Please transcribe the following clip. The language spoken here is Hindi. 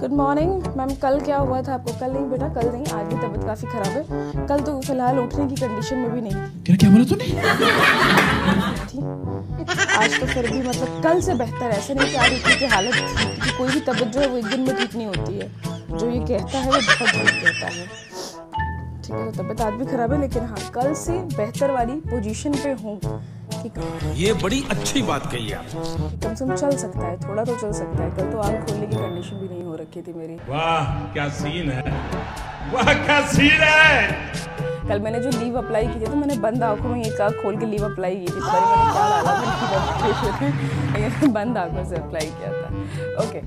गुड मॉर्निंग मैम कल क्या हुआ था आपको? कल नहीं बेटा कल नहीं आज भी तबीयत काफ़ी ख़राब है। कल तो फ़िलहाल उठने की कंडीशन में भी नहीं। क्या क्या बोला तूने? आज तो फिर भी मतलब कल से बेहतर है। ऐसा नहीं कि आज इतनी की हालत क्योंकि कोई भी तबीयत जो है वो एक दिन में ठीक नहीं होती है। जो ये कहता है वो बहुत झूठ कहता है। ठीक है तो तबीयत आज भी ख़राब है लेकिन हाँ कल से बेहतर वाली पोजीशन पे हूँ। कि ये बड़ी अच्छी बात कही आप कम से कम चल सकता है थोड़ा तो चल सकता है। कल तो आँख खोलने की कंडीशन भी नहीं हो रखी थी मेरी। वाह क्या सीन है? वाह क्या सीन है? कल मैंने जो लीव अप्लाई की थी तो मैंने बंद आँखों में एक आँख खोल के लीव अप्लाई की थी नहीं मैंने क्या डाला था। बंद आँखों से अप्लाई किया था। ओके